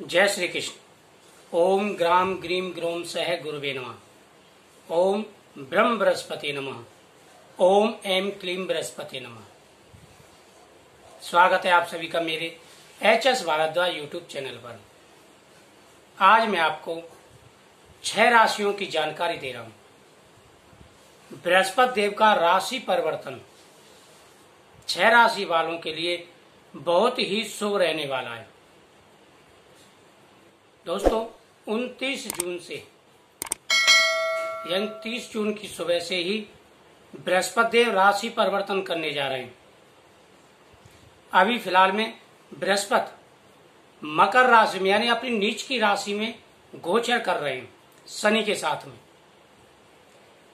जय श्री कृष्ण। ओम ग्राम ग्रीम ग्रोम सह गुरुवे नमः। ओम ब्रह्म बृहस्पति नमः। ओम एम क्लीम बृहस्पति नमः। स्वागत है आप सभी का मेरे H S Bhardwaj YouTube channel पर। आज मैं आपको छह राशियों की जानकारी दे रहा हूँ। बृहस्पति देव का राशि परिवर्तन छह राशि वालों के लिए बहुत ही शुभ रहने वाला है। दोस्तों 29 जून से, यानी 30 जून की सुबह से ही बृहस्पति देव राशि परिवर्तन करने जा रहे हैं। अभी फ़िलहाल में बृहस्पति मकर राशि में, यानी अपनी नीच की राशि में गोचर कर रहे हैं, शनि के साथ में।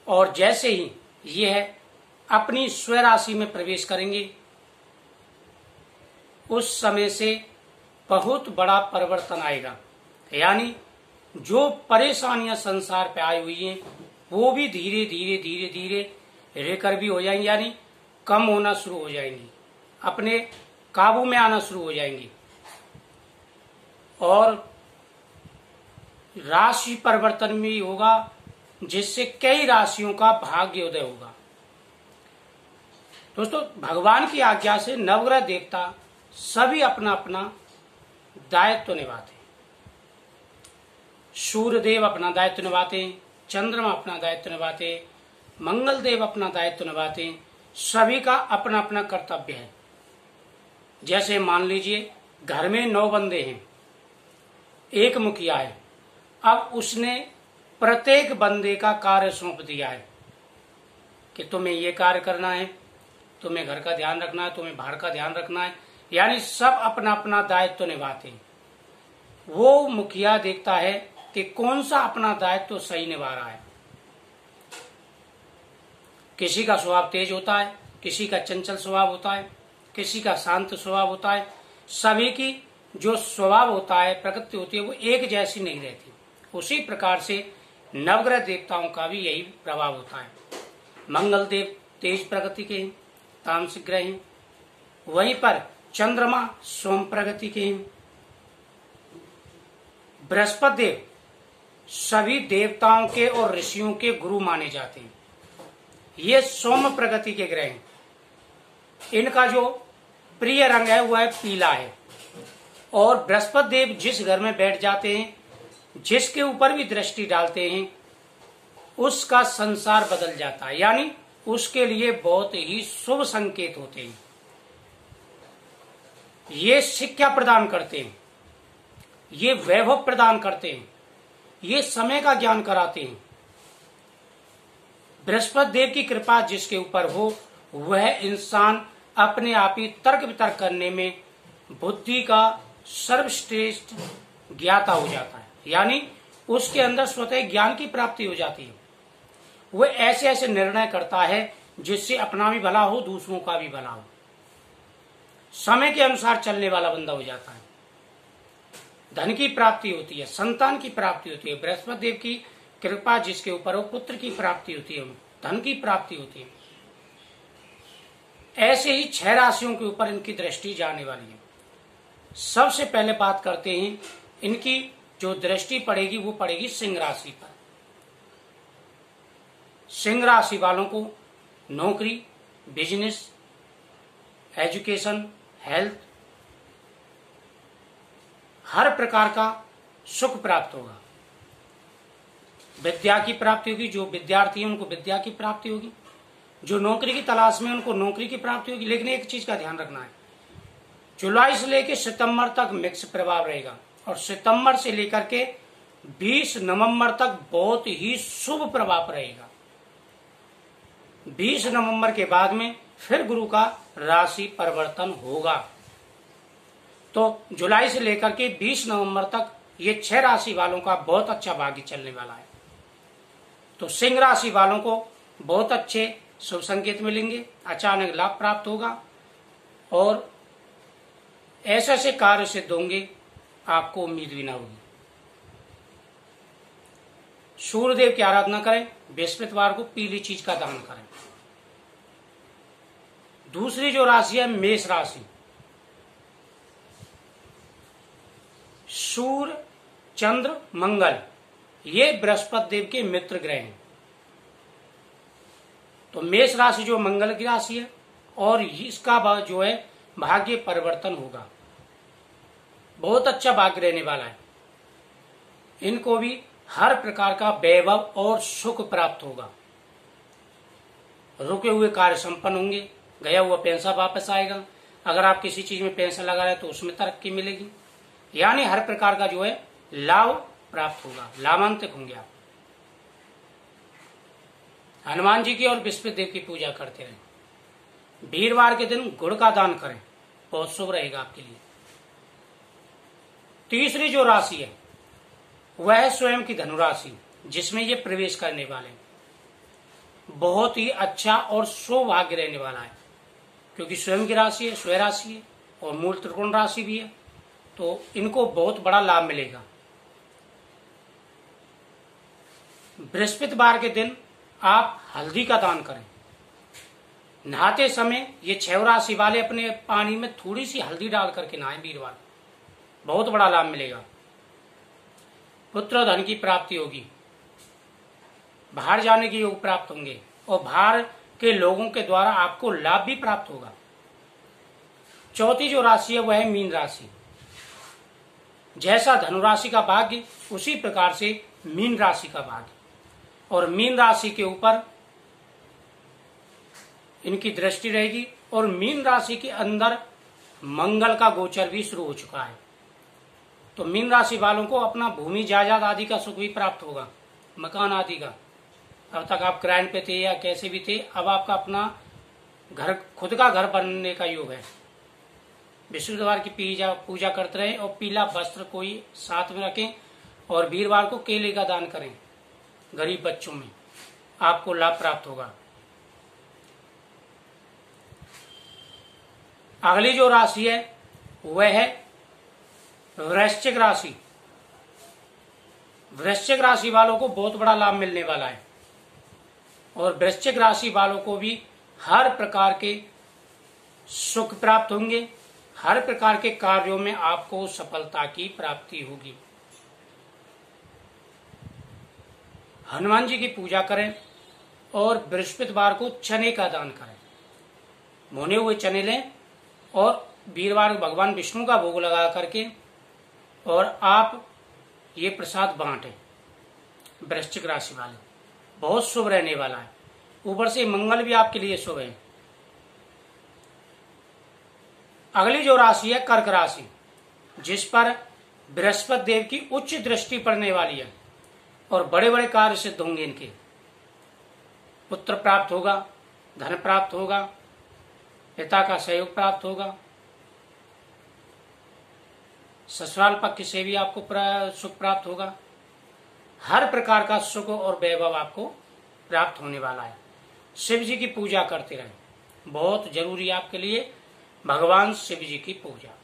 और जैसे ही यह अपनी स्व राशि में प्रवेश करेंगे। उस समय से बहुत बड़ा परिवर्तन आएगा। यानी जो परेशानियाँ संसार पे आई हुई हैं, वो भी धीरे धीरे धीरे धीरे रेकर भी हो जाएँगी, यानी कम होना शुरू हो जाएँगी। अपने काबू में आना शुरू हो जाएँगी। और राशि परिवर्तन भी होगा, जिससे कई राशियों का भाग्योदय होगा। दोस्तों, भगवान की आज्ञा से नवग्रह देवता सभी अपना अपना दायित्व तो निभाते हैं सूर्य देव अपना दायित्व निभाते हैं चंद्रमा अपना दायित्व निभाते हैं मंगल देव अपना दायित्व निभाते हैं सभी का अपना अपना कर्तव्य है। जैसे मान लीजिए, घर में नौ बंदे हैं, एक मुखिया है, अब उसने प्रत्येक बंदे का कार्य सौंप दिया है कि तुम्हें ये कार्य करना है, तुम्हें घर का ध्यान रखना है, तुम्हें बाहर का ध्यान रखना है, यानी सब अपना अपना दायित्व तो निभाते हैं। वो मुखिया देखता है कि कौन सा अपना दायित्व तो सही निभा रहा है? किसी का स्वभाव तेज होता है, किसी का चंचल स्वभाव होता है, किसी का शांत स्वभाव होता है। सभी की जो स्वभाव होता है, प्रकृति होती है, वो एक जैसी नहीं रहती। उसी प्रकार से नवग्रह देवताओं का भी यही प्रभाव होता है। मंगल देव तेज प्रगति के हैं, तामसिक ग्रह हैं। वहीं पर चंद्रमा सोम प्रगति के हैं। बृहस्पति देव सभी देवताओं के और ऋषियों के गुरु माने जाते हैं। ये सोम प्रगति के ग्रह हैं। इनका जो प्रिय रंग है वह है पीला है। और बृहस्पति देव जिस घर में बैठ जाते हैं, जिसके ऊपर भी दृष्टि डालते हैं, उसका संसार बदल जाता है। यानी उसके लिए बहुत ही शुभ संकेत होते हैं। ये शिक्षा प्रदान करते हैं। ये वैभव प्रदान करते हैं। ये समय का ज्ञान कराते हैं। बृहस्पति देव की कृपा जिसके ऊपर हो, वह इंसान अपने आप ही तर्क वितर्क करने में बुद्धि का सर्वश्रेष्ठ ज्ञाता हो जाता है। यानी उसके अंदर स्वतः ज्ञान की प्राप्ति हो जाती है। वह ऐसे ऐसे निर्णय करता है जिससे अपना भी भला हो, दूसरों का भी भला हो। समय के अनुसार चलने वाला बंदा हो जाता है। धन की प्राप्ति होती है, संतान की प्राप्ति होती है, बृहस्पति देव की कृपा जिसके ऊपर हो पुत्र की प्राप्ति होती है, धन की प्राप्ति होती है। ऐसे ही छह राशियों के ऊपर इनकी दृष्टि जाने वाली है। सबसे पहले बात करते हैं, इनकी जो दृष्टि पड़ेगी, वो पड़ेगी सिंह राशि पर। सिंह राशि वालों को नौकरी, बिज़नेस, एजुकेशन, हेल्थ हर प्रकार का सुख प्राप्त होगा। विद्या की प्राप्ति होगी, जो विद्यार्थी है उनको विद्या की प्राप्ति होगी। जो नौकरी की तलाश में उनको नौकरी की प्राप्ति होगी। लेकिन एक चीज़ का ध्यान रखना है। जुलाई से लेकर सितंबर तक मिक्स प्रभाव रहेगा। और सितंबर से लेकर के 20 नवंबर तक बहुत ही शुभ प्रभाव रहेगा। 20 नवंबर के बाद में फिर गुरु का राशि परिवर्तन होगा। तो जुलाई से लेकर के 20 नवंबर तक ये छह राशि वालों का बहुत अच्छा भाग्य चलने वाला है। तो सिंह राशि वालों को बहुत अच्छे शुभ संकेत मिलेंगे, अचानक लाभ प्राप्त होगा और ऐसे ऐसे कार्य सिद्ध होंगे, आपको उम्मीद भी ना होगी। सूर्यदेव की आराधना करें बृहस्पतिवार को पीली चीज़ का दान करें। दूसरी जो राशि है, मेष राशि। सूर्य, चंद्र, मंगल, ये बृहस्पति देव के मित्र ग्रह हैं। तो मेष राशि जो मंगल की राशि है, और इसका जो है, भाग्य परिवर्तन होगा। बहुत अच्छा भाग्य रहने वाला है। इनको भी हर प्रकार का वैभव और सुख प्राप्त होगा। रुके हुए कार्य संपन्न होंगे, गया हुआ पैसा वापस आएगा। अगर आप किसी चीज़ में पैसा लगा रहे तो उसमें तरक्की मिलेगी। यानी हर प्रकार का जो है लाभ प्राप्त होगा लाभांतिक होंगे आप। हनुमान जी की और विश्व देव की पूजा करते रहें। वीरवार के दिन गुड़ का दान करें, बहुत शुभ रहेगा आपके लिए। तीसरी जो राशि है, वह स्वयं की धनुराशि, जिसमें ये प्रवेश करने वाले बहुत ही अच्छा और सौभाग्य रहने वाला है, क्योंकि स्वयं की राशि है, स्वय राशि है, और मूल त्रिकोण राशि भी है। तो इनको बहुत बड़ा लाभ मिलेगा। बृहस्पतिवार के दिन आप हल्दी का दान करें। नहाते समय ये छह राशि वाले अपने पानी में थोड़ी सी हल्दी डाल करके नहाए वीरवार। बहुत बड़ा लाभ मिलेगा। पुत्र धन की प्राप्ति होगी। बाहर जाने के योग प्राप्त होंगे और बाहर के लोगों के द्वारा आपको लाभ भी प्राप्त होगा। चौथी जो राशि है, वह है मीन राशि। जैसा धनुराशि का भाग्य, उसी प्रकार से मीन राशि का भाग्य। और मीन राशि के ऊपर इनकी दृष्टि रहेगी और मीन राशि के अंदर मंगल का गोचर भी शुरू हो चुका है। तो मीन राशि वालों को अपना भूमि, जायदाद आदि का सुख भी प्राप्त होगा, मकान आदि का। अब तक आप क्राइन पे थे या कैसे भी थे, अब आपका अपना घर, खुद का घर बनने का योग है। विष्णुवार की पूजा पूजा करते रहे और पीला वस्त्र कोई साथ में रखें और वीरवार को केले का दान करें, गरीब बच्चों में। आपको लाभ प्राप्त होगा। अगली जो राशि है, वह है वृश्चिक राशि। वृश्चिक राशि वालों को बहुत बड़ा लाभ मिलने वाला है और वृश्चिक राशि वालों को भी हर प्रकार के सुख प्राप्त होंगे। हर प्रकार के कार्यों में आपको सफलता की प्राप्ति होगी। हनुमान जी की पूजा करें और बृहस्पतिवार को चने का दान करें। भुने हुए चने लें और वीरवार भगवान विष्णु का भोग लगा करके और आप ये प्रसाद बांटे। वृश्चिक राशि वाले, बहुत शुभ रहने वाला है। ऊपर से मंगल भी आपके लिए शुभ है। अगली जो राशि है, कर्क राशि, जिस पर बृहस्पति देव की उच्च दृष्टि पड़ने वाली है और बड़े बड़े कार्य सिद्ध होंगे इनके। पुत्र प्राप्त होगा, धन प्राप्त होगा, पिता का सहयोग प्राप्त होगा। ससुराल पक्ष से भी आपको सुख प्राप्त होगा। हर प्रकार का सुख और वैभव आपको प्राप्त होने वाला है। शिव जी की पूजा करते रहे। बहुत ज़रूरी आपके लिए भगवान शिव जी की पूजा।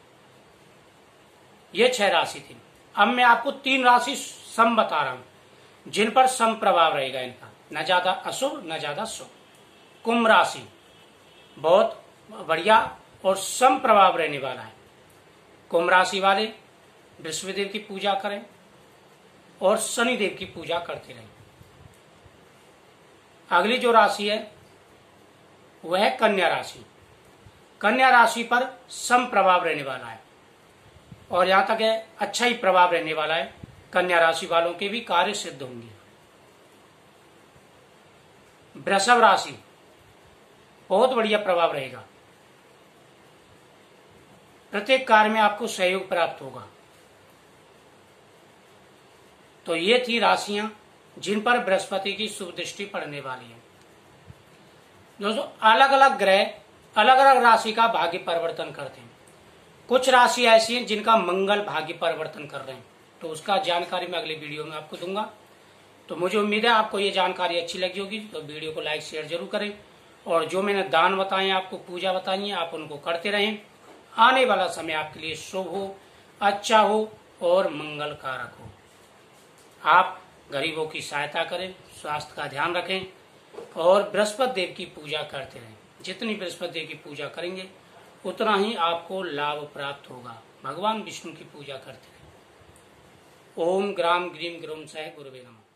ये छह राशि थी। अब मैं आपको तीन राशि सम बता रहा हूँ, जिन पर सम प्रभाव रहेगा इनका। न ज़्यादा अशुभ न ज़्यादा शुभ कुंभ राशि बहुत बढ़िया और सम प्रभाव रहने वाला है। कुंभ राशि वाले विश्वदेव की पूजा करें और शनिदेव की पूजा करते रहें। अगली जो राशि है, वह है कन्या राशि। कन्या राशि पर सम प्रभाव रहने वाला है। और यहाँ तक है अच्छा ही प्रभाव रहने वाला है। कन्या राशि वालों के भी कार्य सिद्ध होंगे। वृषभ राशि, बहुत बढ़िया प्रभाव रहेगा। प्रत्येक कार्य में आपको सहयोग प्राप्त होगा। तो ये थी राशियाँ जिन पर बृहस्पति की शुभ दृष्टि पड़ने वाली है। दोस्तों अलग अलग ग्रह अलग अलग राशि का भाग्य परिवर्तन करते हैं कुछ राशि ऐसी हैं जिनका मंगल भाग्य परिवर्तन कर रहे हैं। तो उसका जानकारी मैं अगले वीडियो में आपको दूँगा। तो मुझे उम्मीद है आपको ये जानकारी अच्छी लगी होगी। तो वीडियो को लाइक, शेयर ज़रूर करें। और जो मैंने दान बताए, आपको पूजा बताई आप उनको करते रहें। आने वाला समय आपके लिए शुभ हो अच्छा हो और मंगल कारक हो। आप गरीबों की सहायता करें, स्वास्थ्य का ध्यान रखें और बृहस्पति देव की पूजा करते रहें। जितनी बृहस्पति की पूजा करेंगे, उतना ही आपको लाभ प्राप्त होगा। भगवान विष्णु की पूजा करते हैं। ओम ग्राम ग्रीम ग्रोम सह गुरुवे नमः।